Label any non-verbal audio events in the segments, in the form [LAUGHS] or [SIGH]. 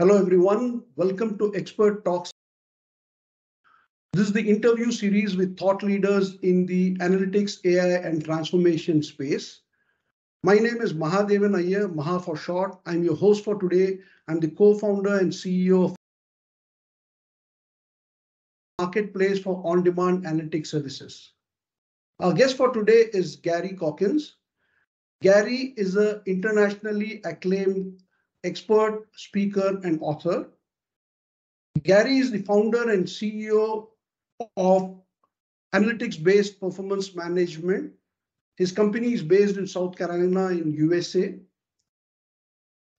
Hello, everyone. Welcome to Expert Talks. This is the interview series with thought leaders in the analytics, AI, and transformation space. My name is Mahadevan Iyer, Maha for short. I'm your host for today. I'm the co-founder and CEO of Marketplace for On-Demand Analytics Services. Our guest for today is Gary Cokins. Gary is an internationally acclaimed expert, speaker, and author. Gary is the founder and CEO of analytics-based performance management. His company is based in South Carolina in USA.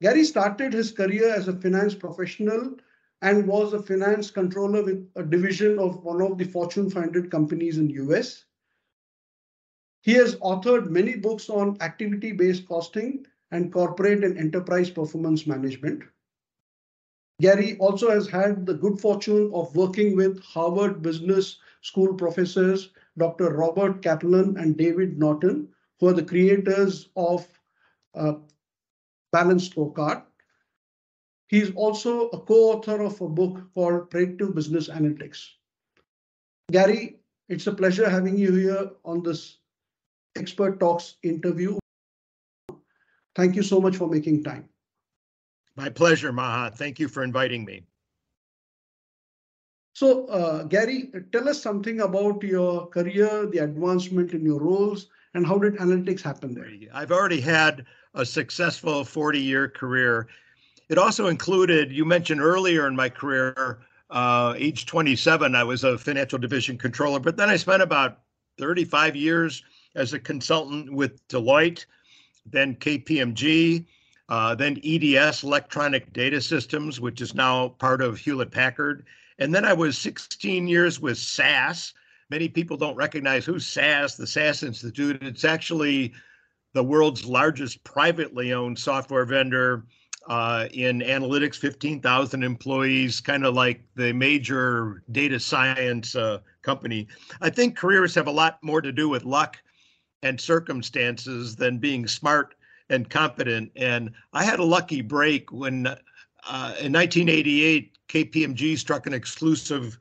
Gary started his career as a finance professional and was a finance controller with a division of one of the Fortune 500 companies in US. He has authored many books on activity-based costing and corporate and enterprise performance management. Gary also has had the good fortune of working with Harvard Business School professors, Dr. Robert Kaplan and David Norton, who are the creators of uh, Balanced Scorecard. He's also a co-author of a book called Predictive Business Analytics. Gary, it's a pleasure having you here on this Expert Talks interview. Thank you so much for making time. My pleasure, Maha. Thank you for inviting me. So, uh, Gary, tell us something about your career, the advancement in your roles, and how did analytics happen there? I've already had a successful 40 year career. It also included, you mentioned earlier in my career, uh, age 27, I was a financial division controller, but then I spent about 35 years as a consultant with Deloitte, then KPMG, uh, then EDS, Electronic Data Systems, which is now part of Hewlett Packard. And then I was 16 years with SAS. Many people don't recognize who's SAS, the SAS Institute. It's actually the world's largest privately owned software vendor uh, in analytics, 15,000 employees, kind of like the major data science uh, company. I think careers have a lot more to do with luck and circumstances than being smart and competent. And I had a lucky break when uh, in 1988, KPMG struck an exclusive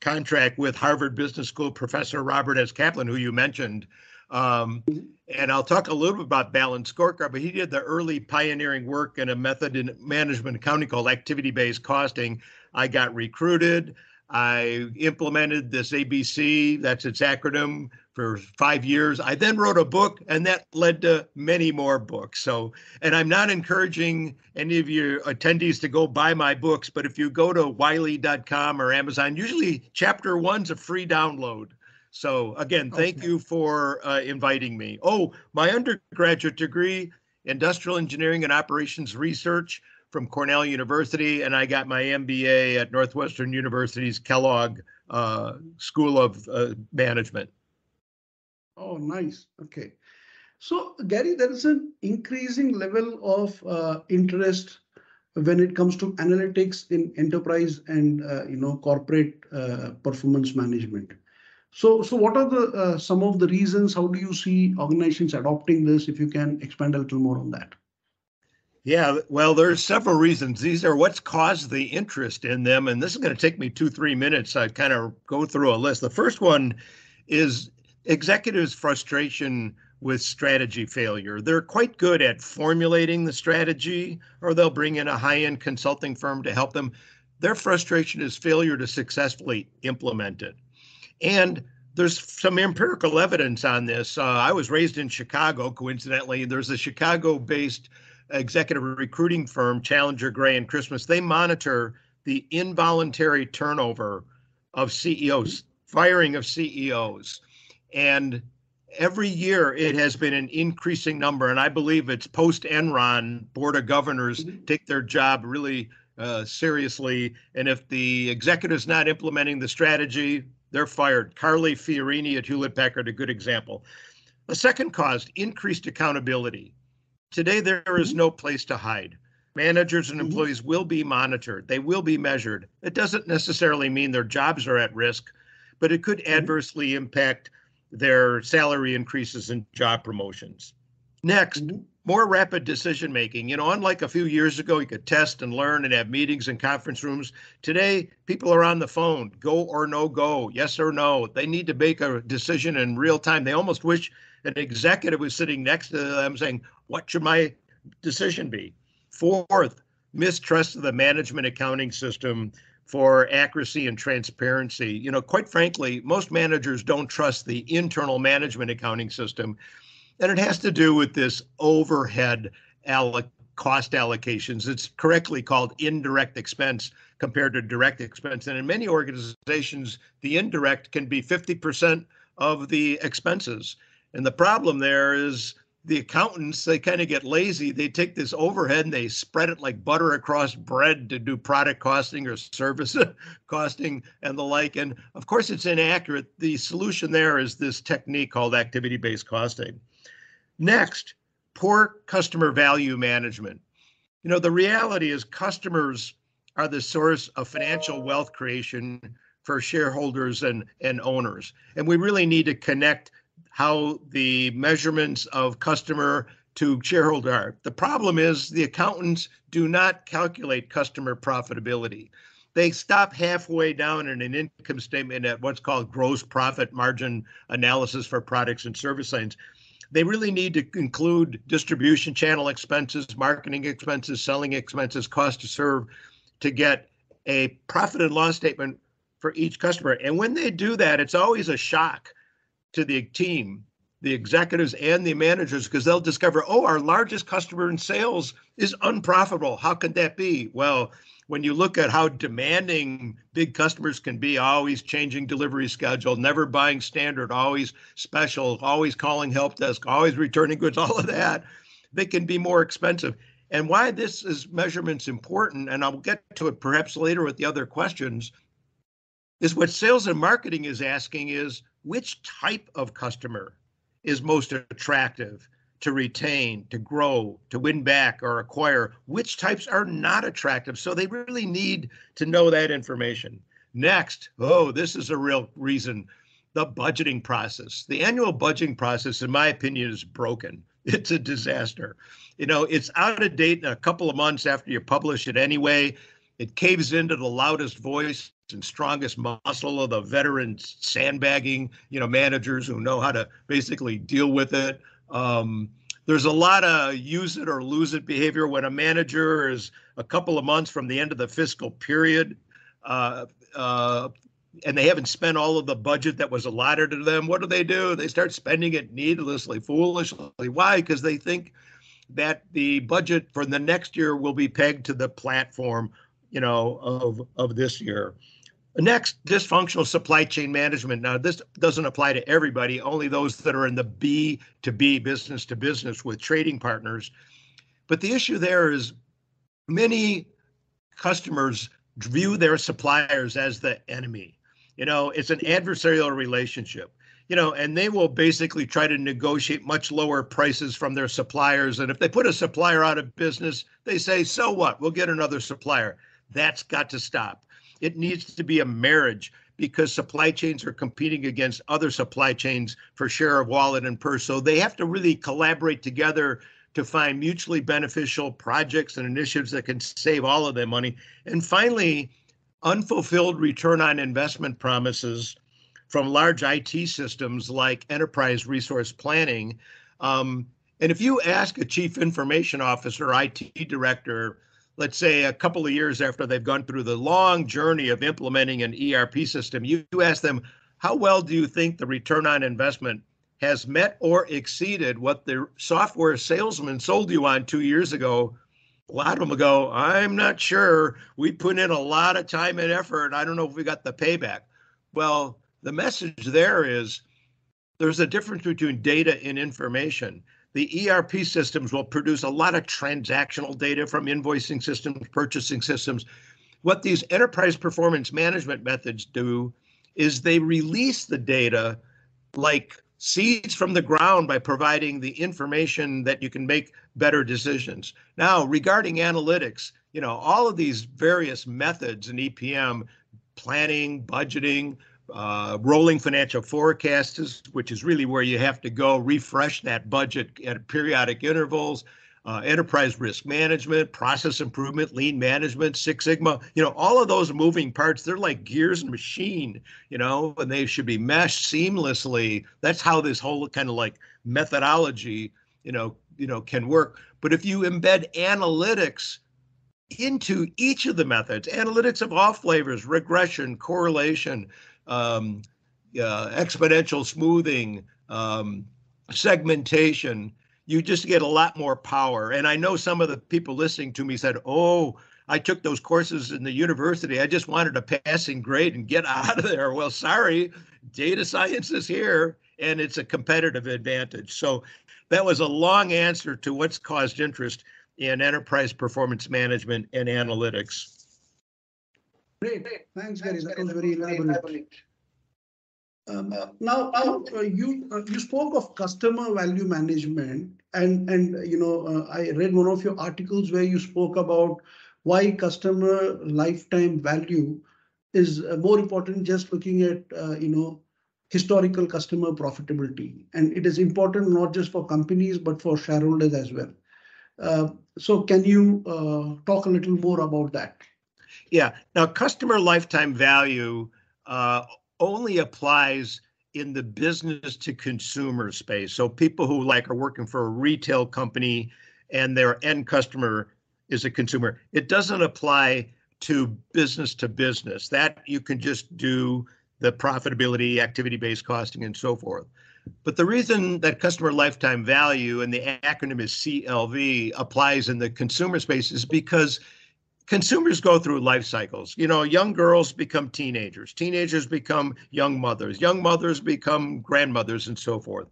contract with Harvard Business School professor Robert S. Kaplan, who you mentioned. Um, and I'll talk a little bit about balanced scorecard, but he did the early pioneering work in a method in management accounting called activity based costing. I got recruited. I implemented this ABC, that's its acronym, for five years. I then wrote a book, and that led to many more books. So, and I'm not encouraging any of your attendees to go buy my books, but if you go to wiley.com or Amazon, usually chapter one's a free download. So, again, thank okay. you for uh, inviting me. Oh, my undergraduate degree, industrial engineering and operations research from Cornell University, and I got my MBA at Northwestern University's Kellogg uh, School of uh, Management. Oh, nice. Okay. So, Gary, there is an increasing level of uh, interest when it comes to analytics in enterprise and uh, you know corporate uh, performance management. So, so what are the uh, some of the reasons? How do you see organizations adopting this? If you can expand a little more on that. Yeah, well, there's several reasons. These are what's caused the interest in them. And this is going to take me two, three minutes. I kind of go through a list. The first one is executives' frustration with strategy failure. They're quite good at formulating the strategy, or they'll bring in a high end consulting firm to help them. Their frustration is failure to successfully implement it. And there's some empirical evidence on this. Uh, I was raised in Chicago, coincidentally. There's a Chicago based executive recruiting firm, Challenger Gray and Christmas, they monitor the involuntary turnover of CEOs, firing of CEOs. And every year it has been an increasing number. And I believe it's post Enron Board of Governors mm-hmm. take their job really uh, seriously. And if the executive's not implementing the strategy, they're fired. Carly Fiorina at Hewlett Packard, a good example. A second cause increased accountability. Today, there is mm-hmm. no place to hide. Managers and mm-hmm. employees will be monitored, they will be measured. It doesn't necessarily mean their jobs are at risk, but it could mm-hmm. adversely impact their salary increases and job promotions. Next, more rapid decision making. You know, unlike a few years ago, you could test and learn and have meetings in conference rooms. Today, people are on the phone, go or no go, yes or no. They need to make a decision in real time. They almost wish an executive was sitting next to them saying, What should my decision be? Fourth, mistrust of the management accounting system for accuracy and transparency. You know, quite frankly, most managers don't trust the internal management accounting system and it has to do with this overhead alloc- cost allocations. It's correctly called indirect expense compared to direct expense. And in many organizations, the indirect can be 50% of the expenses. And the problem there is the accountants, they kind of get lazy. They take this overhead and they spread it like butter across bread to do product costing or service [LAUGHS] costing and the like. And of course, it's inaccurate. The solution there is this technique called activity based costing. Next, poor customer value management. You know, the reality is customers are the source of financial wealth creation for shareholders and, and owners. And we really need to connect how the measurements of customer to shareholder are. The problem is the accountants do not calculate customer profitability. They stop halfway down in an income statement at what's called gross profit margin analysis for products and service lines they really need to include distribution channel expenses, marketing expenses, selling expenses, cost to serve to get a profit and loss statement for each customer. And when they do that, it's always a shock to the team, the executives and the managers, because they'll discover, oh, our largest customer in sales is unprofitable. How could that be? Well, when you look at how demanding big customers can be, always changing delivery schedule, never buying standard, always special, always calling help desk, always returning goods, [LAUGHS] all of that, they can be more expensive. And why this is measurements important, and I'll get to it perhaps later with the other questions, is what sales and marketing is asking is which type of customer is most attractive to retain, to grow, to win back or acquire, which types are not attractive. So they really need to know that information. Next, oh, this is a real reason the budgeting process. The annual budgeting process, in my opinion, is broken. [LAUGHS] It's a disaster. You know, it's out of date in a couple of months after you publish it anyway. It caves into the loudest voice and strongest muscle of the veteran sandbagging, you know, managers who know how to basically deal with it. Um, there's a lot of use it or lose it behavior when a manager is a couple of months from the end of the fiscal period uh, uh, and they haven't spent all of the budget that was allotted to them. What do they do? They start spending it needlessly, foolishly. Why? Because they think that the budget for the next year will be pegged to the platform, you know, of of this year. Next, dysfunctional supply chain management. Now, this doesn't apply to everybody, only those that are in the B to B business to business with trading partners. But the issue there is many customers view their suppliers as the enemy. You know, it's an adversarial relationship, you know, and they will basically try to negotiate much lower prices from their suppliers. And if they put a supplier out of business, they say, so what? We'll get another supplier. That's got to stop it needs to be a marriage because supply chains are competing against other supply chains for share of wallet and purse. So they have to really collaborate together to find mutually beneficial projects and initiatives that can save all of their money. And finally, unfulfilled return on investment promises from large IT systems like enterprise resource planning. Um, and if you ask a chief information officer, IT director, let's say a couple of years after they've gone through the long journey of implementing an ERP system, you, you ask them, how well do you think the return on investment has met or exceeded what the software salesman sold you on two years ago? A lot of them go, I'm not sure. We put in a lot of time and effort. I don't know if we got the payback. Well, the message there is there's a difference between data and information the ERP systems will produce a lot of transactional data from invoicing systems, purchasing systems. What these enterprise performance management methods do is they release the data like seeds from the ground by providing the information that you can make better decisions. Now, regarding analytics, you know, all of these various methods in EPM, planning, budgeting, uh, rolling financial forecasts, which is really where you have to go refresh that budget at periodic intervals. uh, enterprise risk management, process improvement, lean management, Six Sigma, you know, all of those moving parts, they're like gears in a machine, you know, and they should be meshed seamlessly. That's how this whole kind of like methodology, you know, you know, can work. But if you embed analytics into each of the methods, analytics of all flavors, regression, correlation, um, uh, exponential smoothing, um, segmentation, you just get a lot more power. And I know some of the people listening to me said, oh, I took those courses in the university. I just wanted a passing grade and get [LAUGHS] out of there. Well, sorry, data science is here and it's a competitive advantage. So that was a long answer to what's caused interest in enterprise performance management and analytics. Great. Thanks, Gary. That was very elaborate. Um, uh, now, uh, you uh, you spoke of customer value management, and and you know uh, I read one of your articles where you spoke about why customer lifetime value is uh, more important. Just looking at uh, you know historical customer profitability, and it is important not just for companies but for shareholders as well. so, can you talk a little more about that? Yeah. Now, customer lifetime value uh, only applies in the business to consumer space. So people who like are working for a retail company and their end customer is a consumer. It doesn't apply to business to business. That you can just do the profitability, activity-based costing, and so forth. But the reason that customer lifetime value and the acronym is CLV applies in the consumer space is because consumers go through life cycles. You know, young girls become teenagers, teenagers become young mothers, young mothers become grandmothers, and so forth.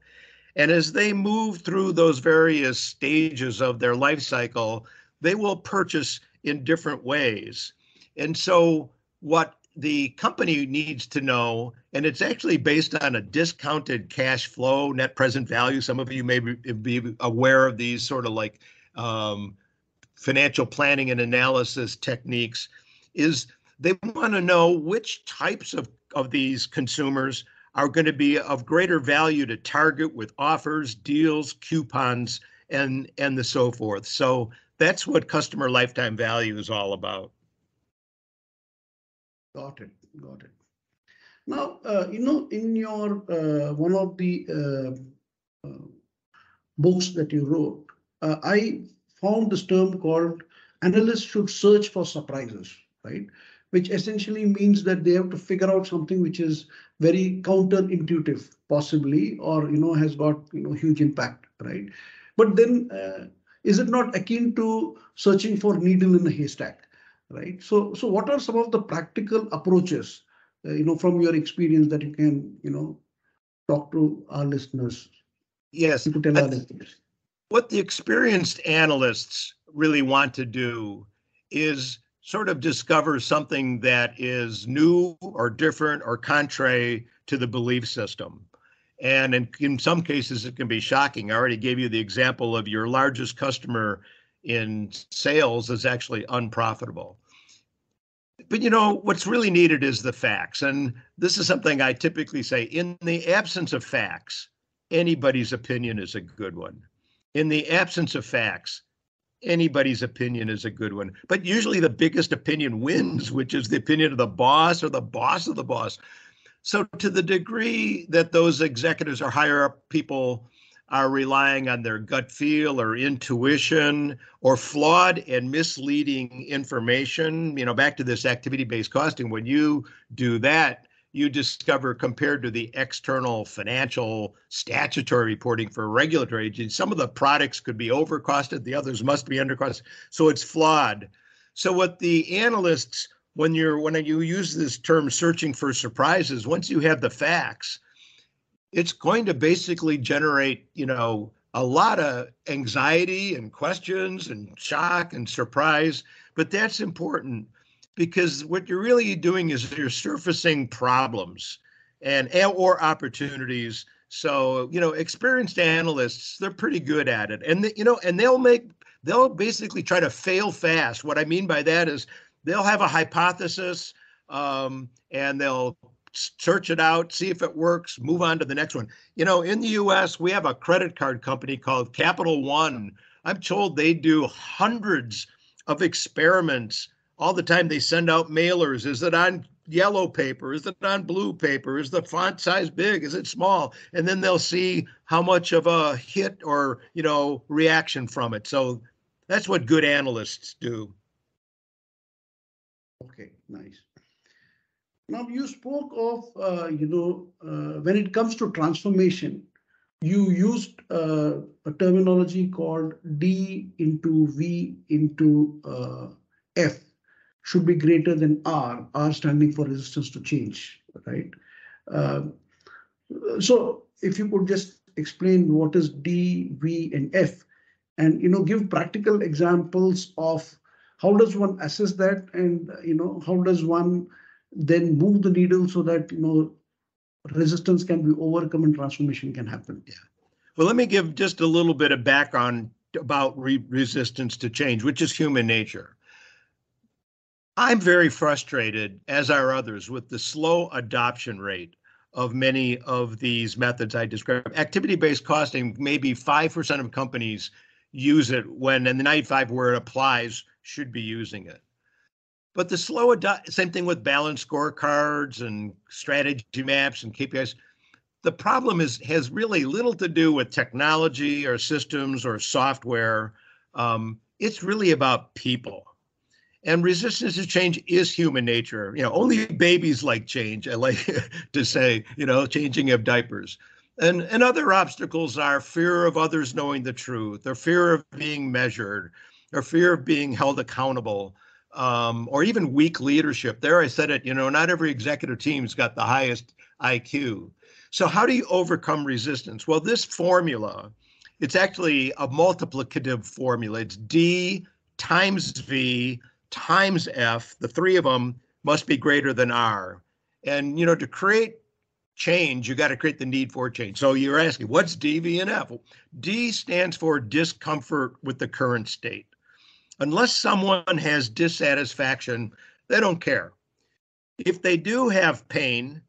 And as they move through those various stages of their life cycle, they will purchase in different ways. And so, what the company needs to know, and it's actually based on a discounted cash flow, net present value. Some of you may be aware of these sort of like um, financial planning and analysis techniques is they want to know which types of, of these consumers are going to be of greater value to target with offers, deals, coupons, and and the so forth. So that's what customer lifetime value is all about. Got it. Got it. Now, uh, you know, in your uh, one of the uh, uh books that you wrote, uh, I found this term called analysts should search for surprises, right? Which essentially means that they have to figure out something which is very counterintuitive, possibly, or you know has got you know huge impact, right? But then, uh, is it not akin to searching for needle in a haystack, right? So, so what are some of the practical approaches, uh, you know, from your experience that you can you know talk to our listeners? Yes, you could tell our listeners what the experienced analysts really want to do is sort of discover something that is new or different or contrary to the belief system. And in, in some cases, it can be shocking. I already gave you the example of your largest customer in sales is actually unprofitable. But you know, what's really needed is the facts. And this is something I typically say in the absence of facts, anybody's opinion is a good one in the absence of facts, anybody's opinion is a good one. But usually the biggest opinion wins, which is the opinion of the boss or the boss of the boss. So, to the degree that those executives or higher up people are relying on their gut feel or intuition or flawed and misleading information, you know, back to this activity based costing, when you do that, you discover compared to the external financial statutory reporting for regulatory agencies, some of the products could be overcosted, the others must be undercosted. So it's flawed. So what the analysts, when you're when you use this term searching for surprises, once you have the facts, it's going to basically generate, you know, a lot of anxiety and questions and shock and surprise. But that's important because what you're really doing is you're surfacing problems and or opportunities. So you know experienced analysts they're pretty good at it. And you know and they'll make they'll basically try to fail fast. What i mean by that is they'll have a hypothesis um, and they'll search it out see if it works move on to the next one. You know in the us we have a credit card company called capital one. I'm told they do hundreds of experiments all the time. They send out mailers. Is it on yellow paper? Is it on blue paper? Is the font size big? Is it small? And then they'll see how much of a hit or you know reaction from it. So that's what good analysts do. Okay, nice. Now you spoke of uh, you know uh, when it comes to transformation, you used uh, a terminology called D into V into uh, F should be greater than R, R standing for resistance to change, right? Uh, so if you could just explain what is D, V, and F, and you know give practical examples of how does one assess that, and you know how does one then move the needle so that you know resistance can be overcome and transformation can happen. Yeah. Well, let me give just a little bit of background about re- resistance to change, which is human nature. I'm very frustrated, as are others, with the slow adoption rate of many of these methods I described. Activity based costing, maybe 5% of companies use it when, in the 95 where it applies, should be using it. But the slow ado- same thing with balanced scorecards and strategy maps and KPIs. The problem is has really little to do with technology or systems or software. Um, it's really about people. And resistance to change is human nature. You know, only babies like change. I like [LAUGHS] to say, you know, changing of diapers. And, and other obstacles are fear of others knowing the truth, or fear of being measured, or fear of being held accountable, um, or even weak leadership. There, I said it. You know, not every executive team's got the highest IQ. So, how do you overcome resistance? Well, this formula, it's actually a multiplicative formula. It's D times V times F. The three of them must be greater than R. And you know, to create change, you got to create the need for change. So you're asking, what's D, V, and F? D stands for discomfort with the current state unless someone has dissatisfaction, they don't care. If they do have pain,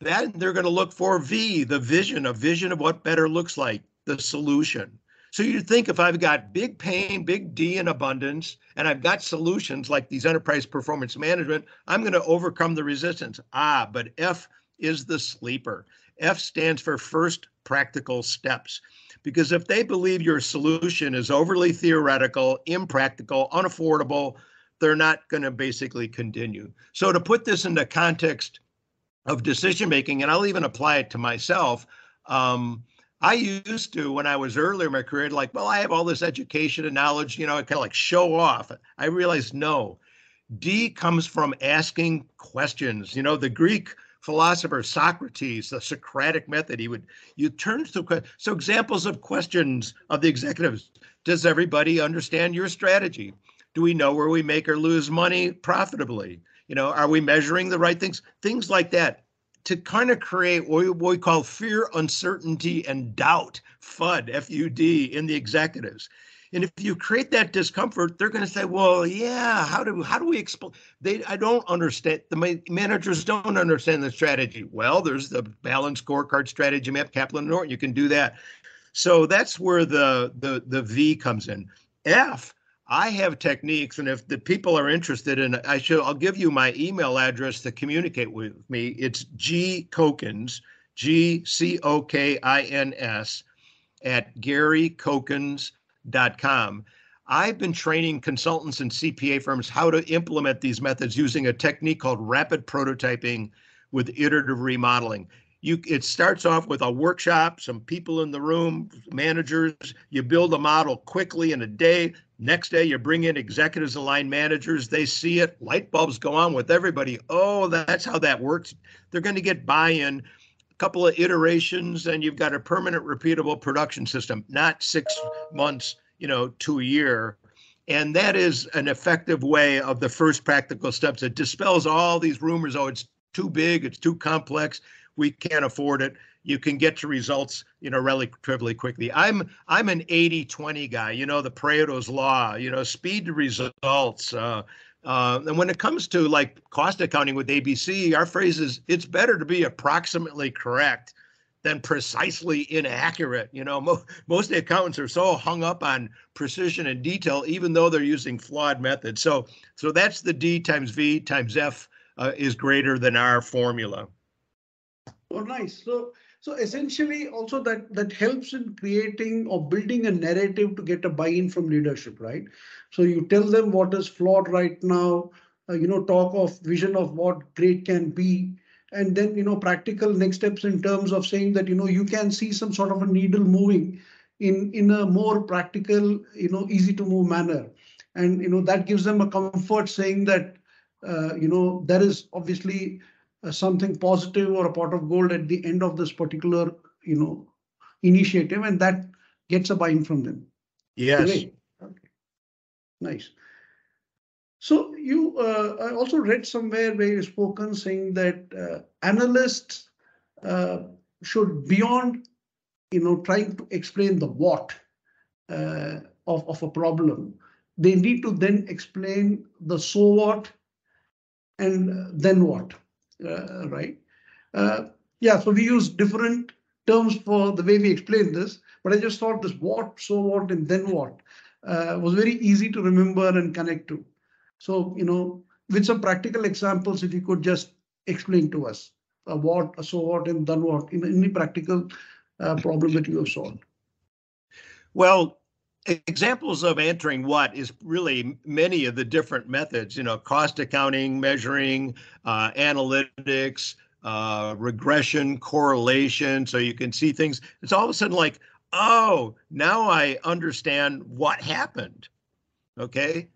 then they're going to look for V, the vision, a vision of what better looks like, the solution. So you'd think if I've got big pain, big D in abundance, and I've got solutions like these enterprise performance management, I'm going to overcome the resistance. Ah, but F is the sleeper. F stands for first practical steps. Because if they believe your solution is overly theoretical, impractical, unaffordable, they're not going to basically continue. So, to put this into context of decision making, and I'll even apply it to myself. Um, I used to, when I was earlier in my career, like, well, I have all this education and knowledge, you know, I kind of like show off. I realized no. D comes from asking questions. You know, the Greek philosopher Socrates, the Socratic method. He would you turn to so examples of questions of the executives. Does everybody understand your strategy? Do we know where we make or lose money profitably? You know, are we measuring the right things? Things like that to kind of create what we call fear, uncertainty, and doubt, FUD, F U D, in the executives. And if you create that discomfort, they're going to say, "Well, yeah, how do how do we explain?" They I don't understand. The managers don't understand the strategy. Well, there's the balanced scorecard strategy map, Kaplan Norton. You can do that. So that's where the the the V comes in. F. I have techniques, and if the people are interested in, I should I'll give you my email address to communicate with me. It's G Cokins, G C O K I N S, at Gary Cokins. I've been training consultants and CPA firms how to implement these methods using a technique called rapid prototyping with iterative remodeling. You, it starts off with a workshop, some people in the room, managers. You build a model quickly in a day. Next day, you bring in executives, aligned managers. They see it. Light bulbs go on with everybody. Oh, that's how that works. They're going to get buy in a couple of iterations and you've got a permanent repeatable production system not six months you know to a year and that is an effective way of the first practical steps it dispels all these rumors oh it's too big it's too complex we can't afford it you can get to results you know relatively quickly i'm i'm an 80 20 guy you know the pareto's law you know speed to results uh, uh, and when it comes to like cost accounting with ABC, our phrase is it's better to be approximately correct than precisely inaccurate. You know, mo- most accountants are so hung up on precision and detail, even though they're using flawed methods. So, so that's the D times V times F uh, is greater than our formula. Oh, nice. So, so essentially, also that that helps in creating or building a narrative to get a buy-in from leadership, right? So you tell them what is flawed right now. Uh, you know, talk of vision of what great can be and then you know practical next steps in terms of saying that you know you can see some sort of a needle moving in in a more practical you know easy to move manner and you know that gives them a comfort saying that uh, you know there is obviously something positive or a pot of gold at the end of this particular you know initiative and that gets a buy-in from them. Yes. Okay. nice. So you, uh, I also read somewhere where you've spoken saying that uh, analysts uh, should beyond, you know, trying to explain the what uh, of, of a problem, they need to then explain the so what and then what, uh, right? Uh, yeah, so we use different terms for the way we explain this, but I just thought this what, so what, and then what was very easy to remember and connect to. So, you know, with some practical examples, if you could just explain to us uh, what, so what, and then what in any practical uh, problem that you have solved. Well, examples of answering what is really many of the different methods, you know, cost accounting, measuring, uh, analytics, uh, regression, correlation. So you can see things. It's all of a sudden like, oh, now I understand what happened. Okay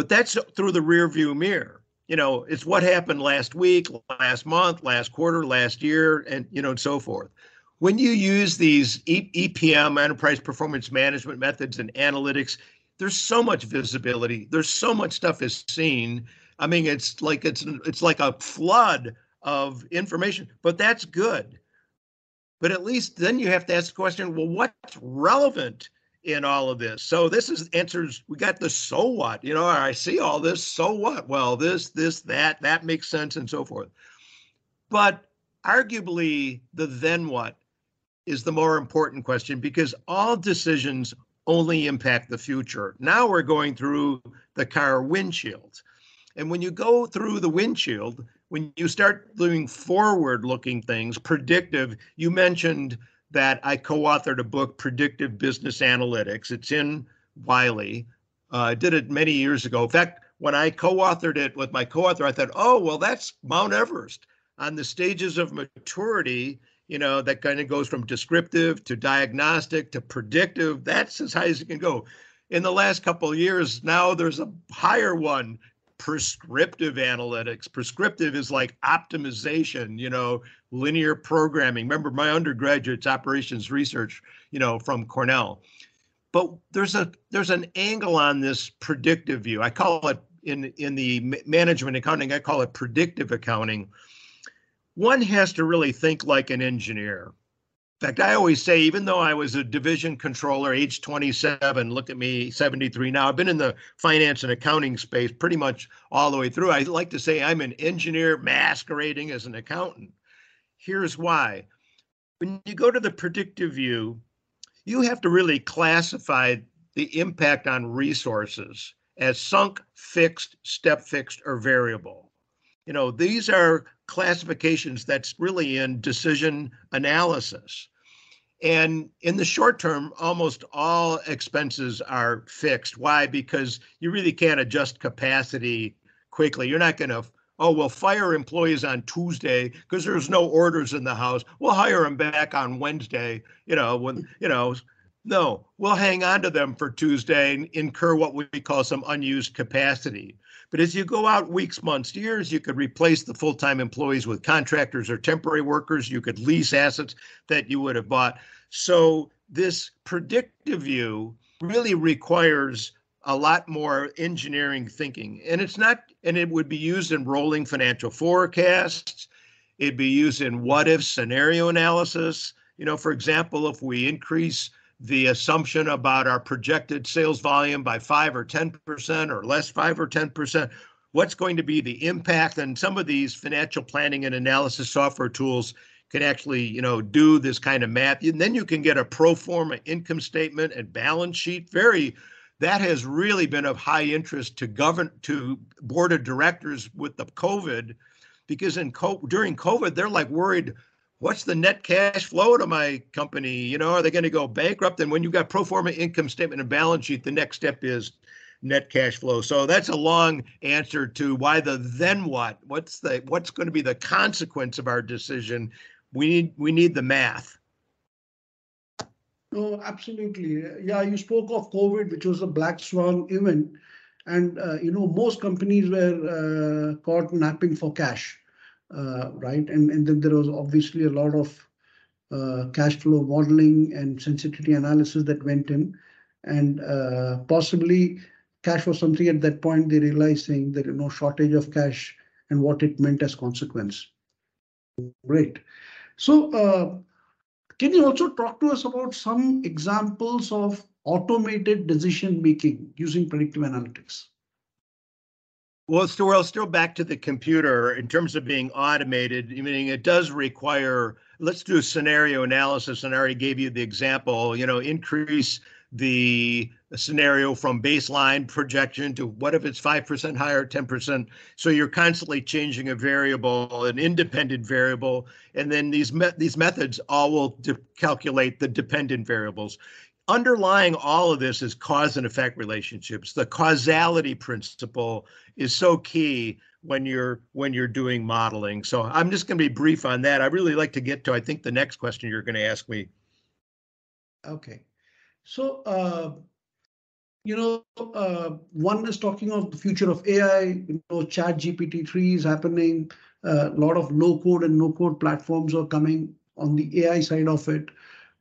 but that's through the rear view mirror you know it's what happened last week last month last quarter last year and you know and so forth when you use these epm enterprise performance management methods and analytics there's so much visibility there's so much stuff is seen i mean it's like it's it's like a flood of information but that's good but at least then you have to ask the question well what's relevant in all of this. So this is answers. We got the so what, you know, I see all this. So what? Well, this, this, that, that makes sense and so forth. But arguably, the then what is the more important question because all decisions only impact the future. Now we're going through the car windshield. And when you go through the windshield, when you start doing forward looking things, predictive, you mentioned that I co-authored a book, Predictive Business Analytics. It's in Wiley. Uh, I did it many years ago. In fact, when I co-authored it with my co-author, I thought, oh, well, that's Mount Everest on the stages of maturity. You know, that kind of goes from descriptive to diagnostic to predictive. That's as high as it can go. In the last couple of years, now there's a higher one, prescriptive analytics. Prescriptive is like optimization, you know, linear programming. Remember, my undergraduate's operations research, you know, from Cornell. But there's a there's an angle on this predictive view. I call it in in the management accounting. I call it predictive accounting. One has to really think like an engineer. In fact, I always say, even though I was a division controller, age 27, look at me, 73 now, I've been in the finance and accounting space pretty much all the way through. I like to say I'm an engineer masquerading as an accountant. Here's why. When you go to the predictive view, you have to really classify the impact on resources as sunk, fixed, step fixed, or variable. You know, these are classifications that's really in decision analysis. And in the short term, almost all expenses are fixed. Why? Because you really can't adjust capacity quickly. You're not going to, oh, we'll fire employees on Tuesday because there's no orders in the house. We'll hire them back on Wednesday. You know, when, you know, no, we'll hang on to them for Tuesday and incur what we call some unused capacity. But as you go out weeks, months, years, you could replace the full time employees with contractors or temporary workers. You could lease assets that you would have bought. So, this predictive view really requires a lot more engineering thinking. And it's not, and it would be used in rolling financial forecasts. It'd be used in what if scenario analysis. You know, for example, if we increase the assumption about our projected sales volume by 5 or 10% or less 5 or 10%. What's going to be the impact? And some of these financial planning and analysis software tools can actually, you know, do this kind of math. And then you can get a pro forma income statement and balance sheet. Very, that has really been of high interest to govern to board of directors with the COVID, because in co- during COVID they're like worried. What's the net cash flow to my company? You know, are they going to go bankrupt? And when you've got pro forma income statement and balance sheet, the next step is net cash flow. So that's a long answer to why the then what? What's the what's going to be the consequence of our decision we need we need the math. No, absolutely. Yeah, you spoke of COVID, which was a black swan event, and uh, you know most companies were uh, caught napping for cash, right? And and then there was obviously a lot of uh, cash flow modeling and sensitivity analysis that went in, and uh, possibly cash was something at that point they realized saying that you know shortage of cash and what it meant as consequence. Great. So uh, can you also talk to us about some examples of automated decision making using predictive analytics? Well, still, still back to the computer in terms of being automated, meaning it does require, let's do scenario analysis. And I already gave you the example, you know, increase the scenario from baseline projection to what if it's 5% higher, 10%. So you're constantly changing a variable, an independent variable, and then these me- these methods all will de- calculate the dependent variables. Underlying all of this is cause and effect relationships. The causality principle is so key when you're when you're doing modeling. So I'm just going to be brief on that. I really like to get to I think the next question you're going to ask me. Okay. So, uh, you know, uh, one is talking of the future of AI, you know, chat GPT-3 is happening. Uh, a lot of low code and no code platforms are coming on the AI side of it,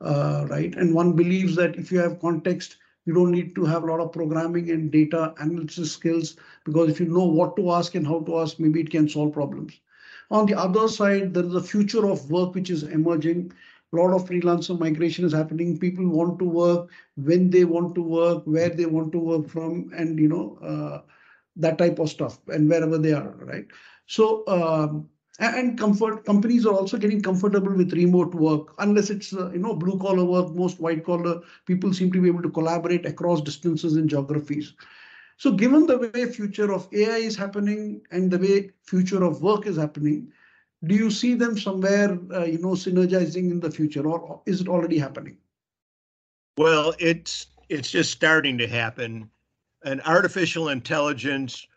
uh, right? And one believes that if you have context, you don't need to have a lot of programming and data analysis skills because if you know what to ask and how to ask, maybe it can solve problems. On the other side, there is a future of work which is emerging a lot of freelancer migration is happening. People want to work when they want to work, where they want to work from, and you know uh, that type of stuff, and wherever they are, right? So um, and comfort companies are also getting comfortable with remote work unless it's uh, you know blue collar work. Most white collar people seem to be able to collaborate across distances and geographies. So given the way future of AI is happening and the way future of work is happening, do you see them somewhere, uh, you know, synergizing in the future, or is it already happening? Well, it's it's just starting to happen. and artificial intelligence,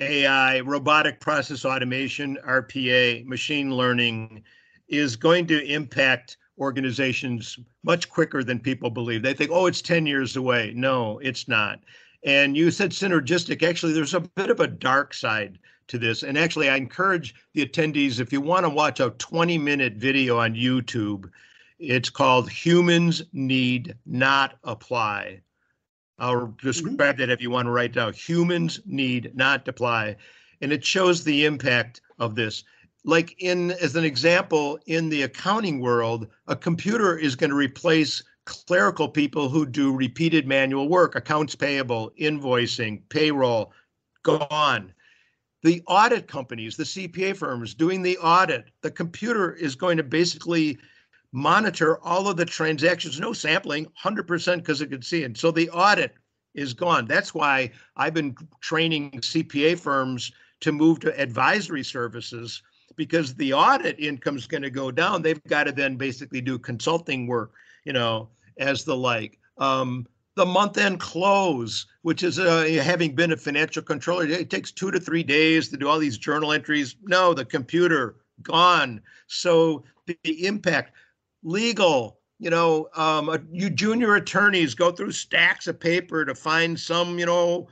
AI, robotic process automation, RPA, machine learning is going to impact organizations much quicker than people believe. They think, oh, it's 10 years away. No, it's not. And you said synergistic. Actually, there's a bit of a dark side to this. And actually, I encourage the attendees if you want to watch a 20 minute video on YouTube, it's called Humans Need Not Apply. I'll describe mm-hmm. that if you want to write down humans need not apply. And it shows the impact of this. Like in as an example, in the accounting world, a computer is going to replace clerical people who do repeated manual work, accounts payable, invoicing, payroll, gone the audit companies, the CPA firms doing the audit, the computer is going to basically monitor all of the transactions, no sampling, 100% because it can see it. So the audit is gone. That's why I've been training CPA firms to move to advisory services because the audit income is going to go down. They've got to then basically do consulting work, you know, as the like. Um, the month end close, which is uh, having been a financial controller, it takes two to three days to do all these journal entries. No, the computer gone. So the, the impact, legal, you know, um, you junior attorneys go through stacks of paper to find some, you know,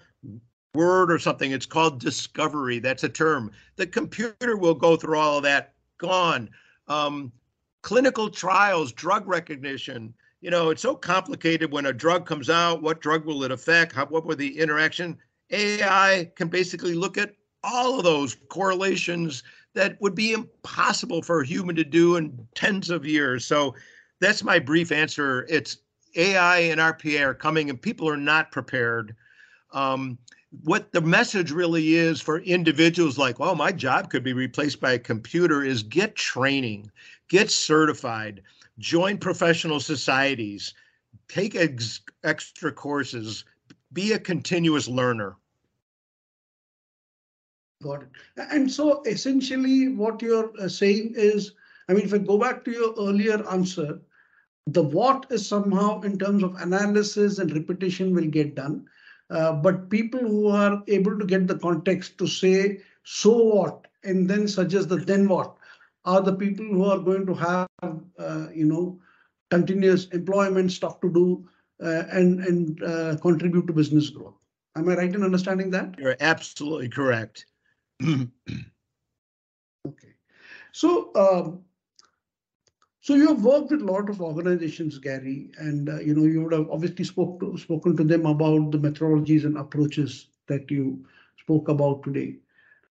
word or something. It's called discovery. That's a term. The computer will go through all of that. Gone. Um, clinical trials, drug recognition you know, it's so complicated when a drug comes out. What drug will it affect? How, what were the interaction? AI can basically look at all of those correlations that would be impossible for a human to do in tens of years. So that's my brief answer. It's AI and RPA are coming, and people are not prepared. Um, what the message really is for individuals like, well, my job could be replaced by a computer is get training, get certified, join professional societies, take ex- extra courses, be a continuous learner. Got it. And so essentially what you're uh, saying is, I mean, if I go back to your earlier answer, the what is somehow in terms of analysis and repetition will get done. Uh, but people who are able to get the context to say, so what, and then suggest the then what, are the people who are going to have, uh, you know, continuous employment stuff to do uh, and, and uh, contribute to business growth. Am I right in understanding that? You're absolutely correct. [CLEARS THROAT] okay. So, um, so you have worked with a lot of organizations, Gary, and uh, you know you would have obviously spoke to, spoken to them about the methodologies and approaches that you spoke about today.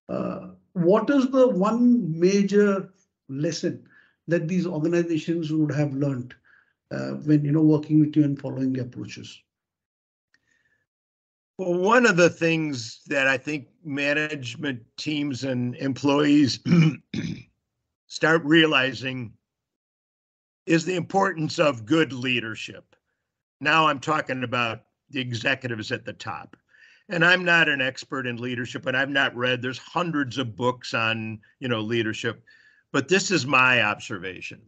Uh, what is the one major lesson that these organizations would have learned uh, when you know working with you and following the approaches? Well, one of the things that I think management teams and employees [CLEARS THROAT] start realizing is the importance of good leadership. Now I'm talking about the executives at the top. And I'm not an expert in leadership and I've not read there's hundreds of books on, you know, leadership, but this is my observation.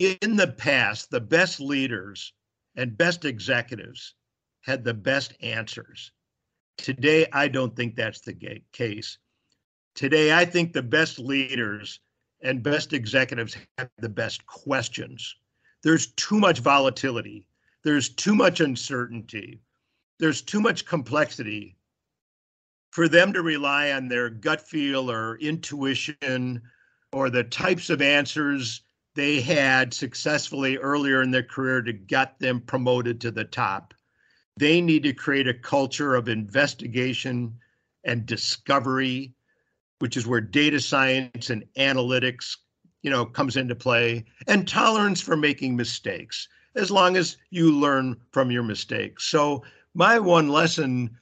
In the past, the best leaders and best executives had the best answers. Today, I don't think that's the case. Today, I think the best leaders and best executives have the best questions. There's too much volatility. There's too much uncertainty. There's too much complexity for them to rely on their gut feel or intuition or the types of answers they had successfully earlier in their career to get them promoted to the top. They need to create a culture of investigation and discovery which is where data science and analytics, you know, comes into play, and tolerance for making mistakes, as long as you learn from your mistakes. So my one lesson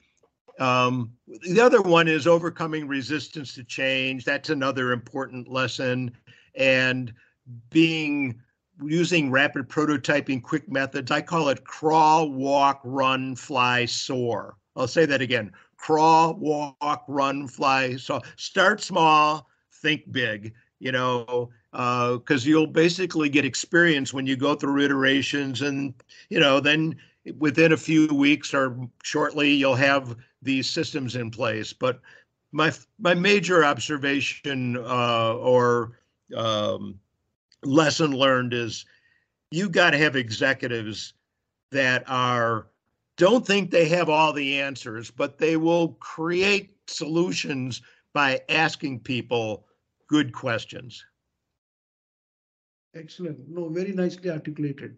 um, the other one is overcoming resistance to change. That's another important lesson. And being using rapid prototyping, quick methods. I call it crawl, walk, run, fly, soar. I'll say that again crawl, walk, run, fly. soar. start small, think big, you know, because uh, you'll basically get experience when you go through iterations and, you know, then within a few weeks or shortly you'll have these systems in place. But my my major observation uh, or um, lesson learned is you got to have executives that are don't think they have all the answers, but they will create solutions by asking people good questions. Excellent. No, very nicely articulated.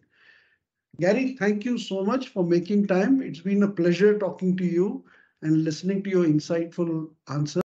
Gary, thank you so much for making time. It's been a pleasure talking to you and listening to your insightful answers.